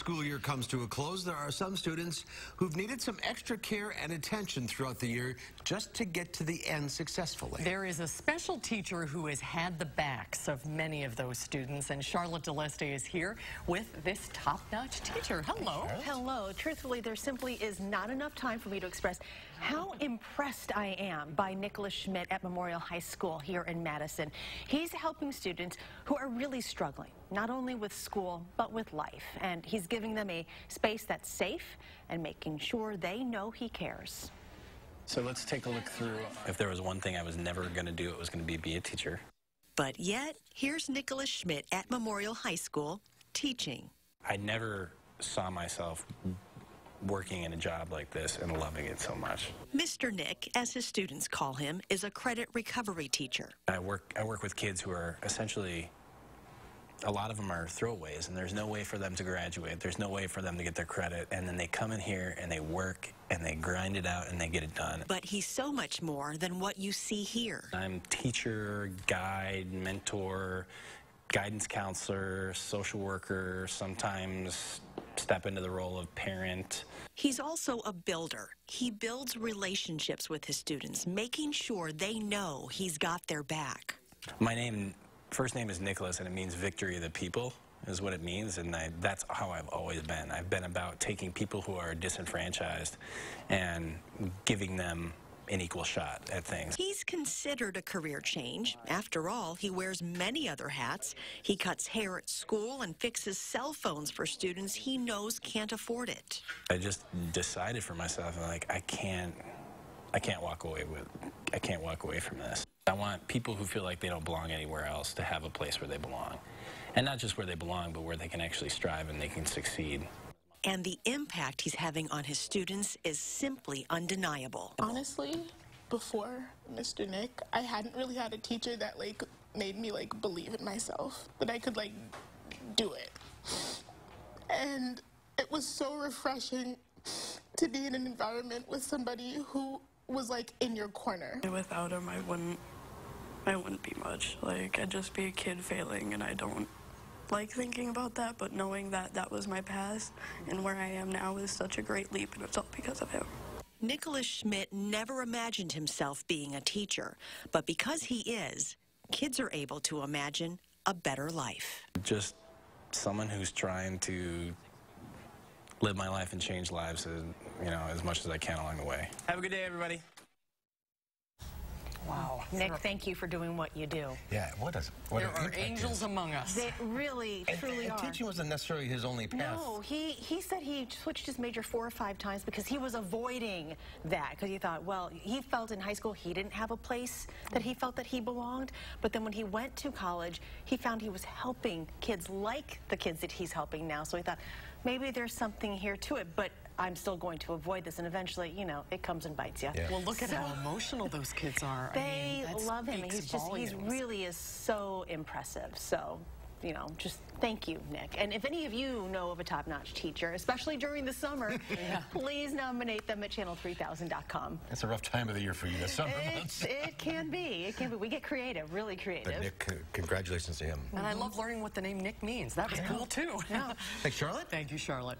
School year comes to a close. There are some students who've needed some extra care and attention throughout the year just to get to the end successfully. There is a special teacher who has had the backs of many of those students, and Charlotte DeLeste is here with this top-notch teacher. Hello. Hello. Truthfully, there simply is not enough time for me to express how impressed I am by Nicholas Schmidt at Memorial High School here in Madison. He's helping students who are really struggling, not only with school, but with life. And he's giving them a space that's safe and making sure they know he cares. So let's take a look through. If there was one thing I was never going to do, it was going to be be a teacher. But yet, here's Nicholas Schmidt at Memorial High School teaching. I never saw myself working in a job like this and loving it so much. Mr. Nick, as his students call him, is a credit recovery teacher. I work I work with kids who are essentially a lot of them are throwaways and there's no way for them to graduate. There's no way for them to get their credit and then they come in here and they work and they grind it out and they get it done. But he's so much more than what you see here. I'm teacher, guide, mentor, guidance counselor, social worker, sometimes step into the role of parent. He's also a builder. He builds relationships with his students, making sure they know he's got their back. My name first name is Nicholas, and it means victory of the people, is what it means. And I, that's how I've always been. I've been about taking people who are disenfranchised and giving them an equal shot at things. He's considered a career change. After all, he wears many other hats. He cuts hair at school and fixes cell phones for students he knows can't afford it. I just decided for myself, like, I can't, I can't walk away with, I can't walk away from this. I want people who feel like they don't belong anywhere else to have a place where they belong. And not just where they belong, but where they can actually strive and they can succeed. And the impact he's having on his students is simply undeniable. Honestly, before Mr. Nick, I hadn't really had a teacher that like made me like believe in myself, that I could like do it. And it was so refreshing to be in an environment with somebody who was like in your corner. Without him, I wouldn't I wouldn't be much. Like, I'd just be a kid failing, and I don't like thinking about that, but knowing that that was my past and where I am now is such a great leap, and it's all because of him. Nicholas Schmidt never imagined himself being a teacher, but because he is, kids are able to imagine a better life. Just someone who's trying to live my life and change lives, uh, you know, as much as I can along the way. Have a good day, everybody. Wow. Nick, thank you for doing what you do. Yeah, what is what There are angels among us. They really, and, truly and are. teaching wasn't necessarily his only path. No, he, he said he switched his major four or five times because he was avoiding that because he thought, well, he felt in high school he didn't have a place that he felt that he belonged. But then when he went to college, he found he was helping kids like the kids that he's helping now. So he thought, maybe there's something here to it. But I'm still going to avoid this. And eventually, you know, it comes and bites you. Yeah. Well, look at so, how emotional those kids are. They I mean, love him. He's just, volumes. he really is so impressive. So, you know, just thank you, Nick. And if any of you know of a top-notch teacher, especially during the summer, yeah. please nominate them at channel3000.com. It's a rough time of the year for you, the summer months. it can be. It can be. We get creative, really creative. But Nick, uh, congratulations to him. And I love learning what the name Nick means. That was cool, too. Yeah. Thanks, Charlotte. Thank you, Charlotte.